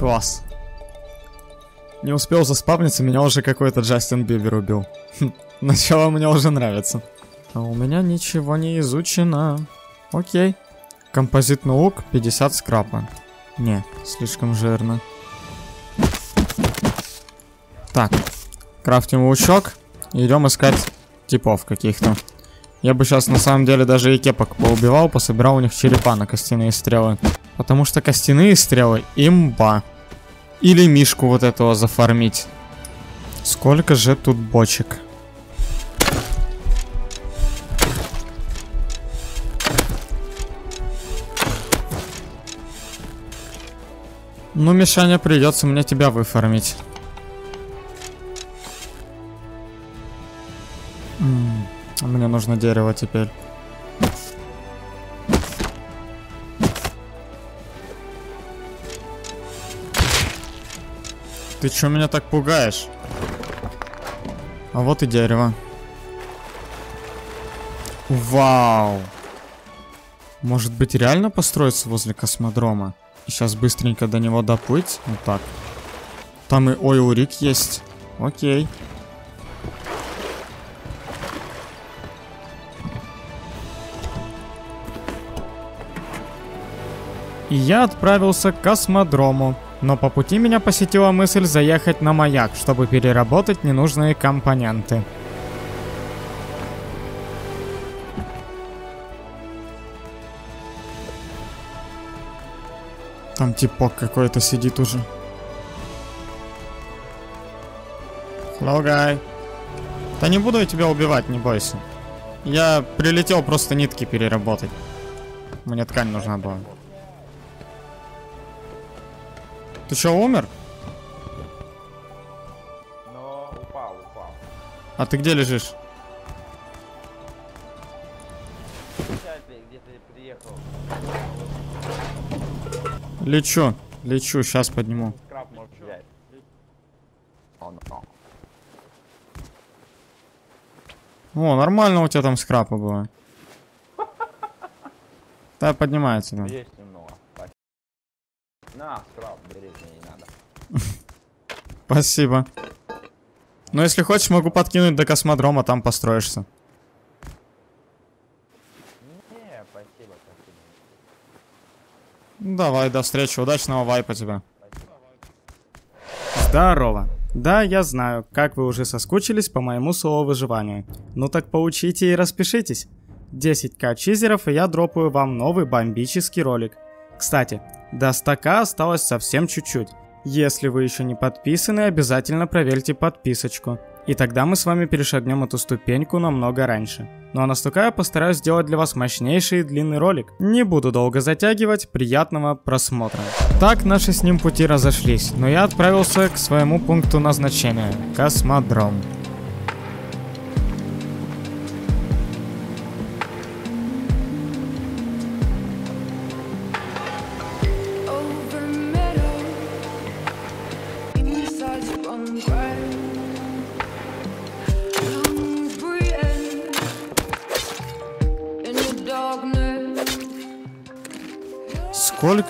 Класс. Не успел заспавниться, меня уже какой-то Джастин Бибер убил. Хм, начало мне уже нравится. А у меня ничего не изучено. Окей. Композитный лук 50 скрапа. Не, слишком жирно. Так, крафтим лучок. Идем искать типов каких-то. Я бы сейчас на самом деле даже и кепок поубивал, пособирал у них черепа на костяные стрелы. Потому что костяные стрелы имба. Или мишку вот этого зафармить. Сколько же тут бочек? Ну, Мишаня, придется мне тебя выфармить. -м, мне нужно дерево теперь. Ты чё меня так пугаешь? А вот и дерево. Вау! Может быть реально построиться возле космодрома? И сейчас быстренько до него доплыть? Вот так. Там и ойл-рик есть. Окей. И я отправился к космодрому. Но по пути меня посетила мысль заехать на маяк, чтобы переработать ненужные компоненты. Там типок какой-то сидит уже. Hello, guy. Да не буду я тебя убивать, не бойся. Я прилетел просто нитки переработать. Мне ткань нужна была. Ты что, умер? Но упал, упал. А ты где лежишь? Лечу, лечу, сейчас подниму. Он. О, нормально у тебя там скрапа было. Да, поднимается. Да. Есть. На, скраб, бери, мне не надо. Спасибо. Ну, если хочешь, могу подкинуть до космодрома, там построишься. Не, спасибо, спасибо. Ну, давай, до встречи, удачного вайпа тебе. Здорово. Да, я знаю, как вы уже соскучились по моему слову выживанию. Ну так поучите и распишитесь. 10к чизеров, и я дропаю вам новый бомбический ролик. Кстати, до 100к осталось совсем чуть-чуть. Если вы еще не подписаны, обязательно проверьте подписочку. И тогда мы с вами перешагнем эту ступеньку намного раньше. Ну а на 100к я постараюсь сделать для вас мощнейший и длинный ролик. Не буду долго затягивать, приятного просмотра. Так наши с ним пути разошлись, но я отправился к своему пункту назначения – космодром.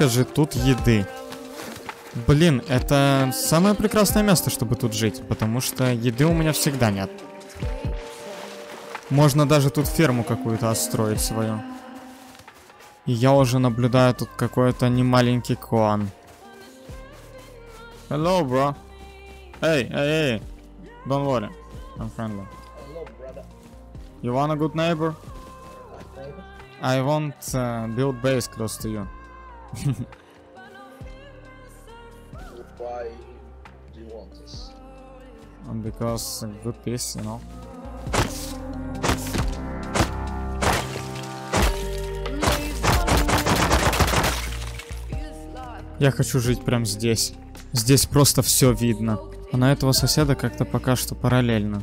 Сколько же тут еды? Блин, это самое прекрасное место, чтобы тут жить, потому что еды у меня всегда нет. Можно даже тут ферму какую-то отстроить свою. И я уже наблюдаю тут какой-то немаленький клан. Hello, bro. Hey, hey, hey. Don't worry. I'm friendly. Hello, brother. You want a good neighbor? I want uh, build base close to you. Why do you want this? And because good peace, you know. Я хочу жить прямо здесь. Здесь просто все видно. А на этого соседа как-то пока что параллельно.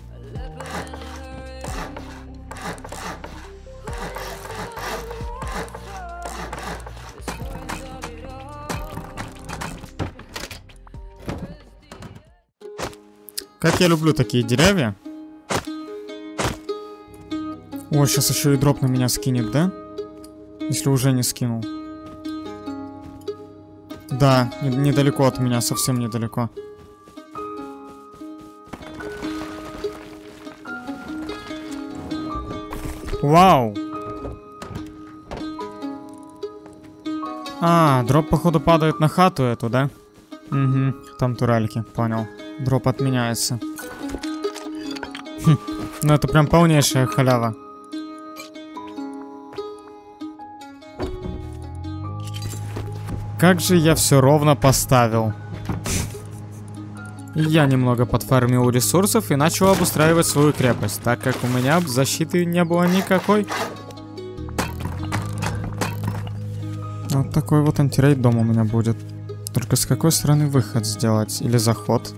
Как я люблю такие деревья. О, сейчас еще и дроп на меня скинет, да? Если уже не скинул. Да, не- недалеко от меня, совсем недалеко. Вау! А, дроп походу падает на хату эту, да? Угу, там турельки, понял. Дроп отменяется. Ну это прям полнейшая халява. Как же я все ровно поставил. Я немного подфармил ресурсов и начал обустраивать свою крепость, так как у меня защиты не было никакой. Вот такой вот антирейд дом у меня будет. Только с какой стороны выход сделать? Или заход?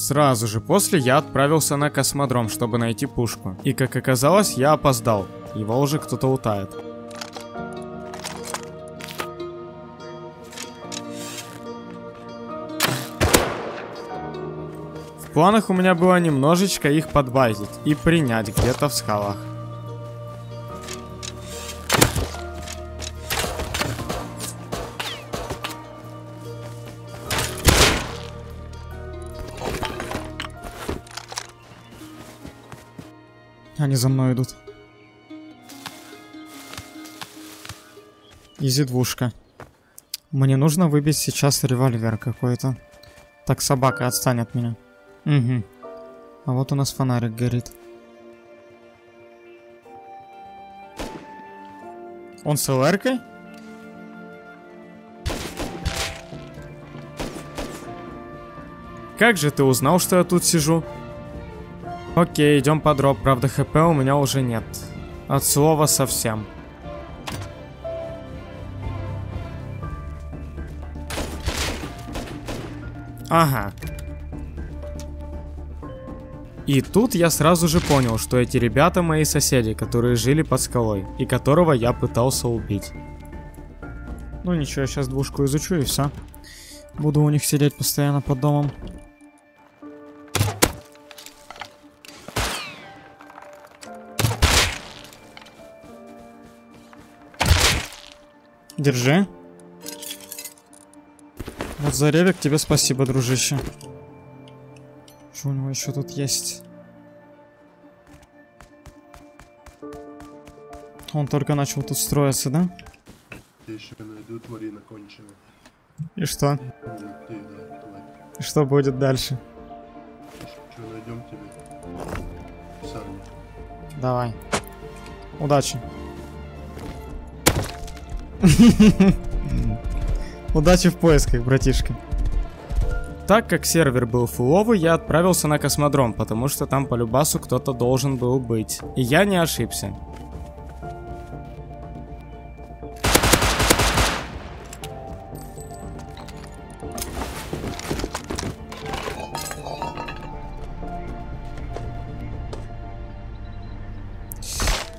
Сразу же после я отправился на космодром, чтобы найти пушку. И как оказалось, я опоздал. Его уже кто-то утает. В планах у меня было немножечко их подбайтить и принять где-то в скалах. Они за мной идут. Изи двушка. Мне нужно выбить сейчас револьвер какой-то. Так собака отстань от меня. Угу. А вот у нас фонарик горит. Он с ЛРкой? Как же ты узнал, что я тут сижу? Окей, идем по дроп. Правда, хп у меня уже нет. От слова совсем. Ага. И тут я сразу же понял, что эти ребята мои соседи, которые жили под скалой, и которого я пытался убить. Ну ничего, сейчас двушку изучу и все. Буду у них сидеть постоянно под домом. Держи. Вот за ревик тебе спасибо, дружище. Что у него еще тут есть? Он только начал тут строиться, да? Я еще найду тварина конченая. И что? Ты, да, тварь. И что будет дальше? Что найдем тебе? Сами. Давай. Удачи. Удачи в поисках, братишка. Так как сервер был фуловый, я отправился на космодром, потому что там по любасу кто-то должен был быть. И я не ошибся.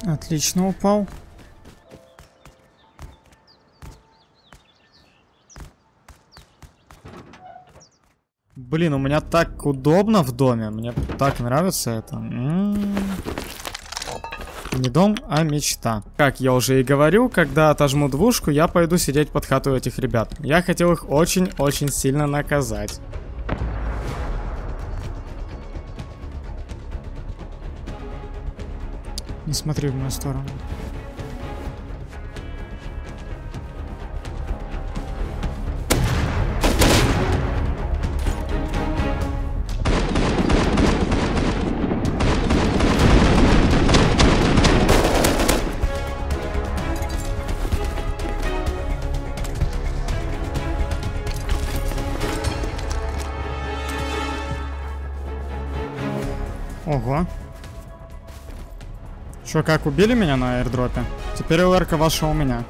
Отлично упал. Блин, у меня так удобно в доме. Мне так нравится это. М. Не дом, а мечта. Как я уже и говорил, когда отожму двушку, я пойду сидеть под хату этих ребят. Я хотел их очень-очень сильно наказать. Не смотри в мою сторону. Чё, как убили меня на аирдропе? Теперь ЛРК ваша у меня.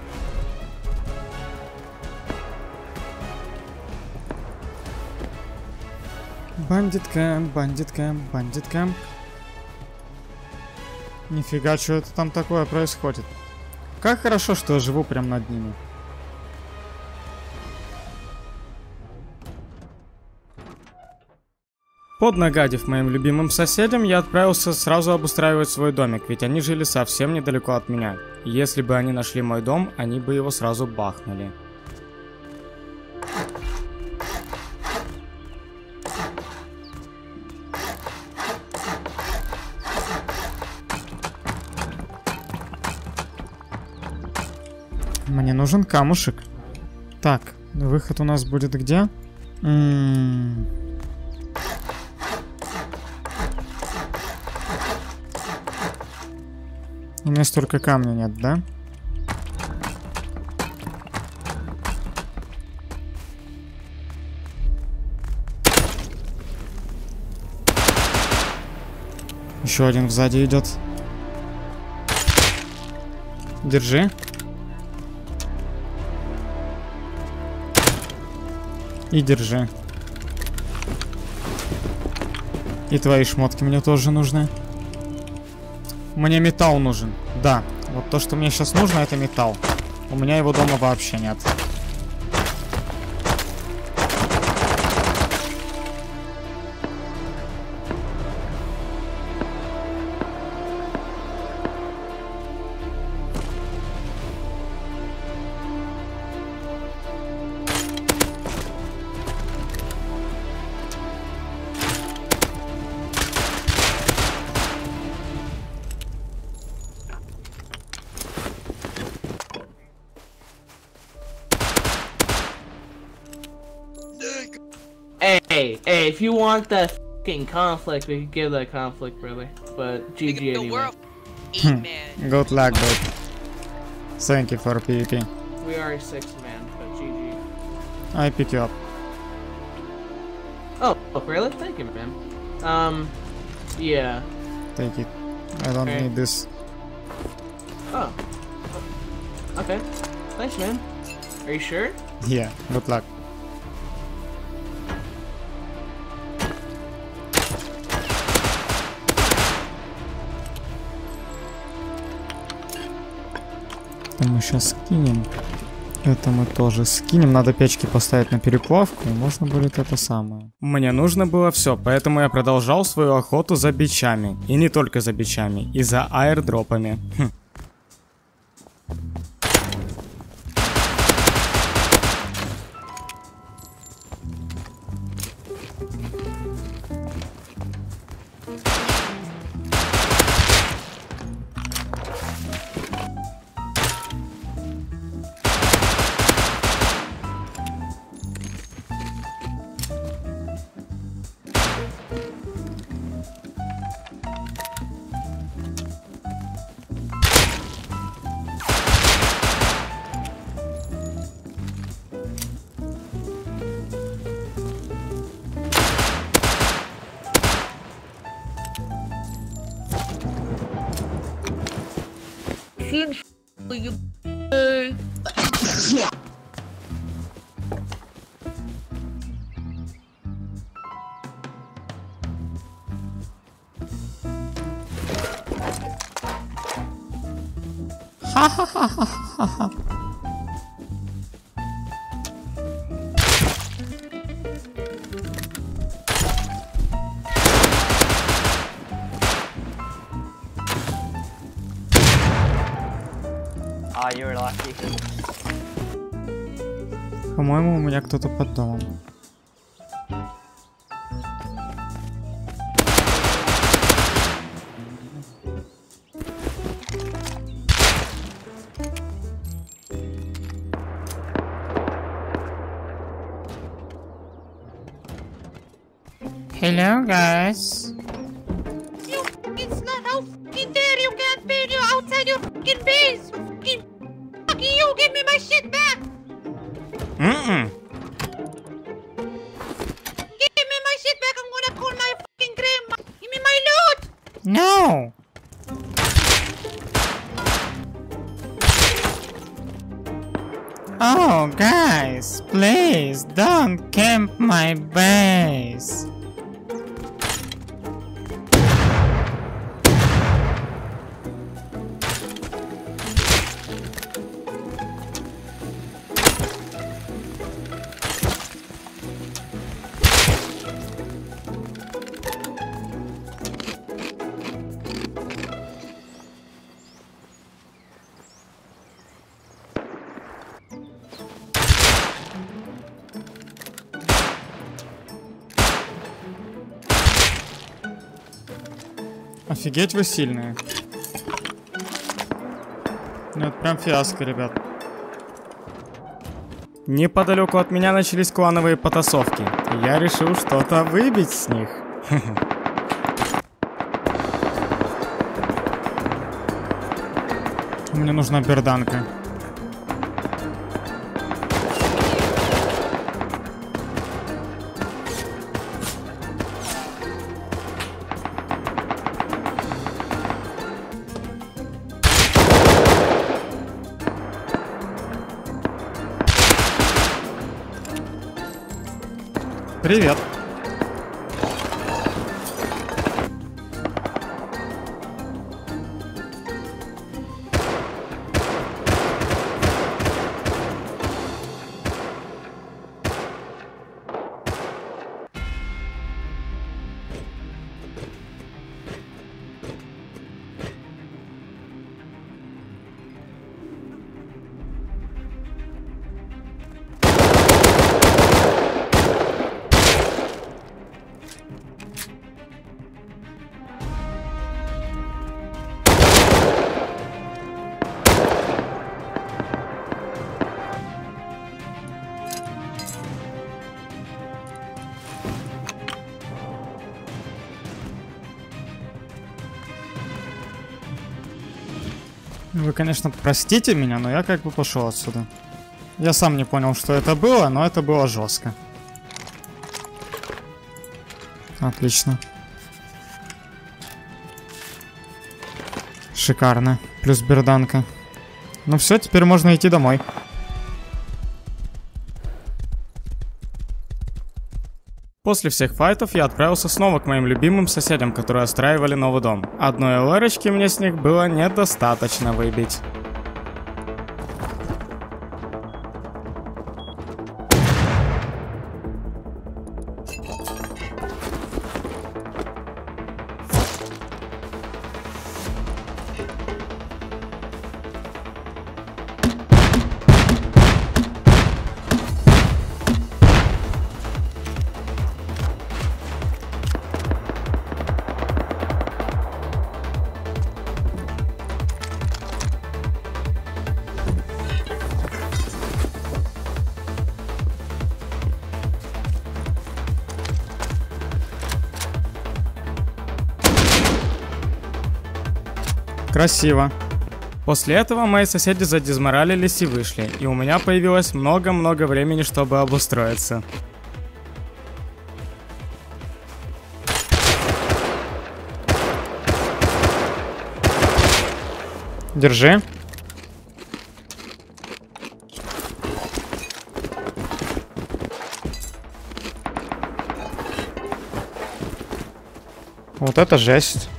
Бандитка, бандитка, бандитка. Нифига, что это там такое происходит? Как хорошо, что я живу прям над ними. Поднагадив моим любимым соседям, я отправился сразу обустраивать свой домик, ведь они жили совсем недалеко от меня. Если бы они нашли мой дом, они бы его сразу бахнули. Мне нужен камушек. Так, выход у нас будет где? М. У меня столько камня нет, да? Еще один сзади идет. Держи. И держи. И твои шмотки мне тоже нужны. Мне металл нужен. Да. Вот то, что мне сейчас нужно, это металл. У меня его дома вообще нет. Hey, hey, if you want that fucking conflict, we could give that conflict, brother. But GG Nigga, the anyway. world eight man. Good luck, dude. Thank you for PvP. We are a six man, but GG. I pick you up. Oh, oh, really? Thank you, man. Um, yeah. Take it. I don't Okay. need this. Oh. Okay. Thanks, man. Are you sure? Yeah, good luck. Сейчас скинем. Это мы тоже скинем. Надо печки поставить на переплавку, и можно будет это самое. Мне нужно было все, поэтому я продолжал свою охоту за бичами. И не только за бичами, и за аирдропами. Хм. seen you. yeah. Ha ha ha ha ha ha. Меня кто-то под домом. Hello, guys. You it's not how fucking dare you can't be you outside your fucking base. Fucking fuck you, give me my shit back. Mm-mm. my. Офигеть вы сильные. Ну это прям фиаско, ребят. Неподалеку от меня начались клановые потасовки. и Я решил что-то выбить с них. Мне нужна берданка. Привет. Вы, конечно, простите меня, но я как бы пошел отсюда. Я сам не понял, что это было, но это было жестко. Отлично. Шикарно. Плюс берданка. Ну все, теперь можно идти домой. После всех файтов я отправился снова к моим любимым соседям, которые отстраивали новый дом. Одной лэрочки мне с них было недостаточно выбить. Красиво. После этого мои соседи задизморалились и вышли, и у меня появилось много-много времени, чтобы обустроиться. Держи. Вот это жесть.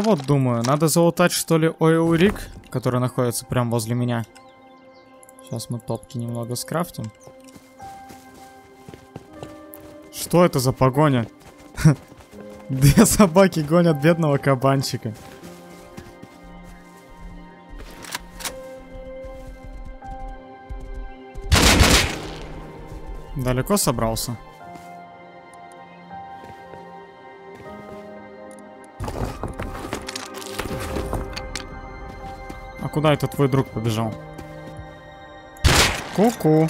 Вот думаю, надо залутать что ли Oil Rig, который находится прямо возле меня. Сейчас мы топки немного скрафтим. Что это за погоня? Две собаки гонят бедного кабанчика. Далеко собрался? Куда это твой друг побежал? Ку-ку.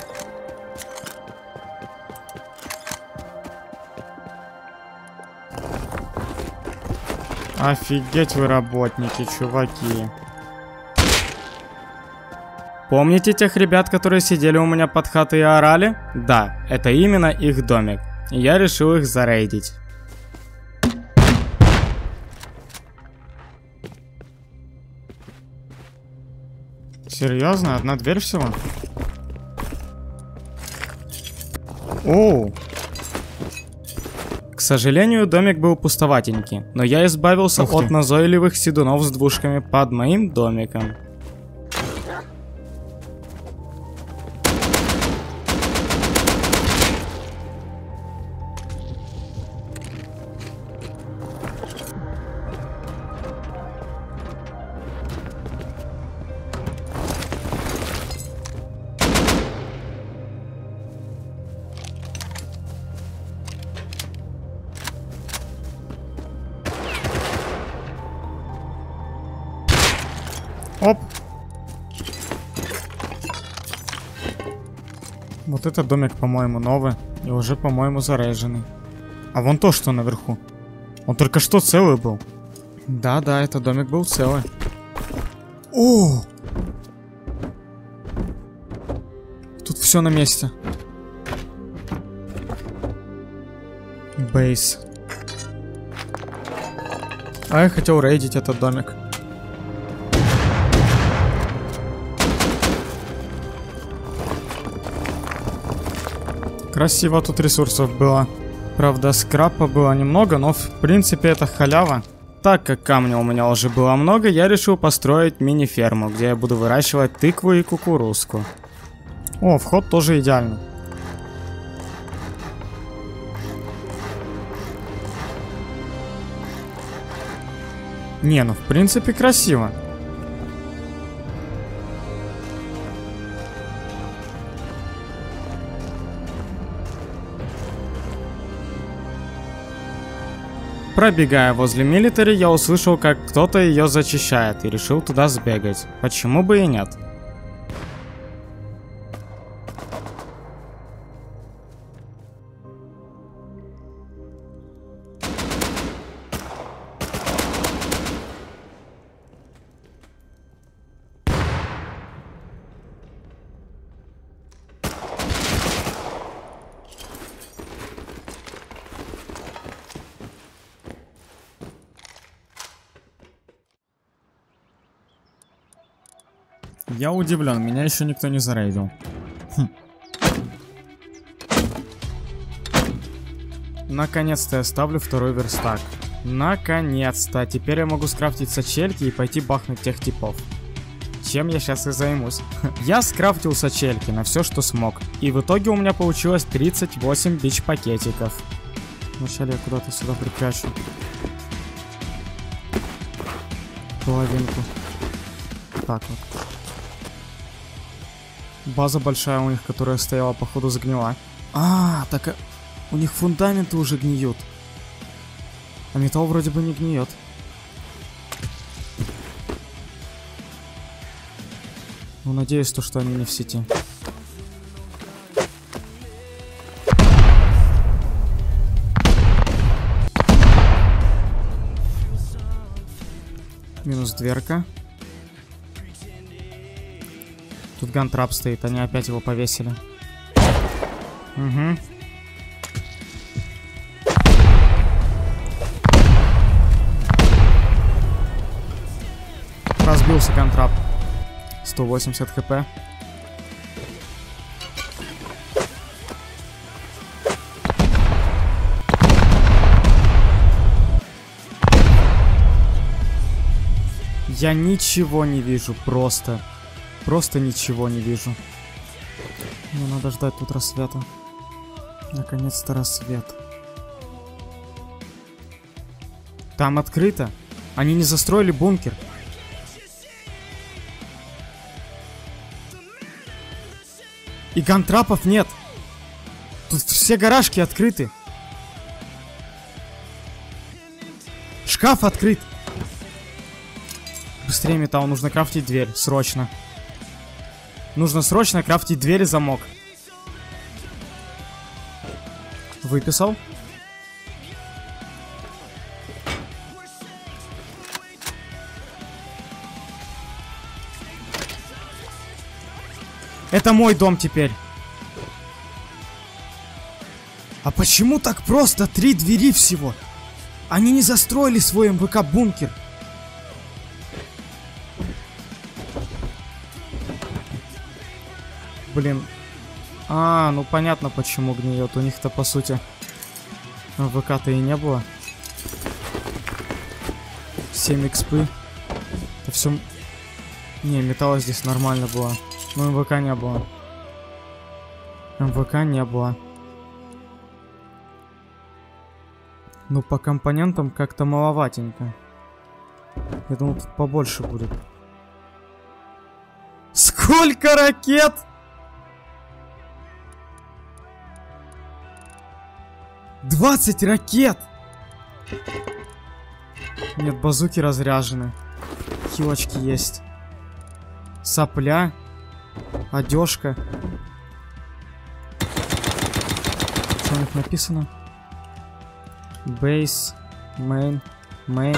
Офигеть вы работники, чуваки. Помните тех ребят, которые сидели у меня под хатой и орали? Да, это именно их домик. Я решил их зарейдить. Серьезно? Одна дверь всего? Оу. К сожалению, домик был пустоватенький, но я избавился от назойливых седунов с двушками под моим домиком. Этот домик, по-моему, новый. И уже, по-моему, заряженный. А вон то, что наверху. Он только что целый был. Да-да, этот домик был целый. О! Тут все на месте. Бейс. А я хотел рейдить этот домик. Красиво тут ресурсов было. Правда, скрапа было немного, но в принципе это халява. Так как камня у меня уже было много, я решил построить мини-ферму, где я буду выращивать тыкву и кукурузку. О, вход тоже идеальный. Не, ну в принципе красиво. Пробегая возле милитари, я услышал, как кто-то ее зачищает и решил туда сбегать. Почему бы и нет? Удивлен, меня еще никто не зарейдил. Хм. Наконец-то я ставлю второй верстак. Наконец-то. Теперь я могу скрафтить сачельки и пойти бахнуть тех типов. Чем я сейчас и займусь. я скрафтил сачельки на все, что смог. И в итоге у меня получилось 38 бич-пакетиков. Вначале я куда-то сюда припрячу. Половинку. Так вот. База большая у них, которая стояла, походу, загнила. А, так а, у них фундаменты уже гниют. А металл вроде бы не гниет. Ну, надеюсь, то, что они не в сети. Минус дверка. Тут гантрап стоит, они опять его повесили. Угу. Разбился контрап. 180 хп. Я ничего не вижу, просто. Просто ничего не вижу. Мне надо ждать тут рассвета. Наконец-то рассвет. Там открыто. Они не застроили бункер. И гантрапов нет. Тут все гаражки открыты. Шкаф открыт. Быстрее металл, нужно крафтить дверь, срочно. Нужно срочно крафтить дверь и замок. Выписал. Это мой дом теперь. А почему так просто? Три двери всего. Они не застроили свой МВК-бункер. Блин. А, ну понятно, почему гниет. У них-то, по сути, ВК-то и не было. 7 экспы. Это все... Не, металла здесь нормально было. Но МВК не было. МВК не было. Ну, по компонентам как-то маловатенько. Я думал, тут побольше будет. Сколько ракет? Двадцать ракет! Нет, базуки разряжены. Хилочки есть. Сопля. Одежка. Что у них написано? Бейс. Мейн. Мейн.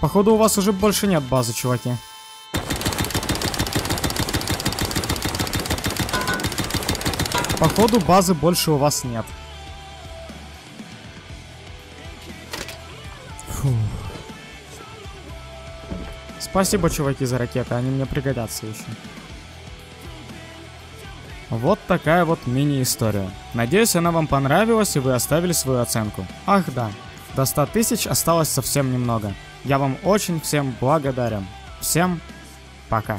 Походу у вас уже больше нет базы, чуваки. Походу базы больше у вас нет. Спасибо, чуваки, за ракеты, они мне пригодятся еще. Вот такая вот мини-история. Надеюсь, она вам понравилась и вы оставили свою оценку. Ах да, до 100 тысяч осталось совсем немного. Я вам очень всем благодарен. Всем пока.